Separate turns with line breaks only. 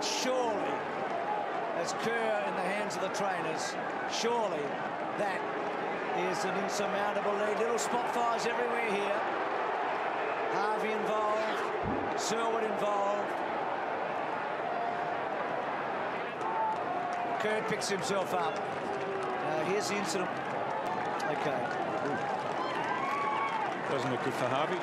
Surely, as Kerr in the hands of the trainers, surely that is an insurmountable lead. Little spot fires everywhere here. Harvey involved, Selwood involved. Kerr picks himself up. Uh, here's the incident. Okay.
Doesn't look good for Harvey.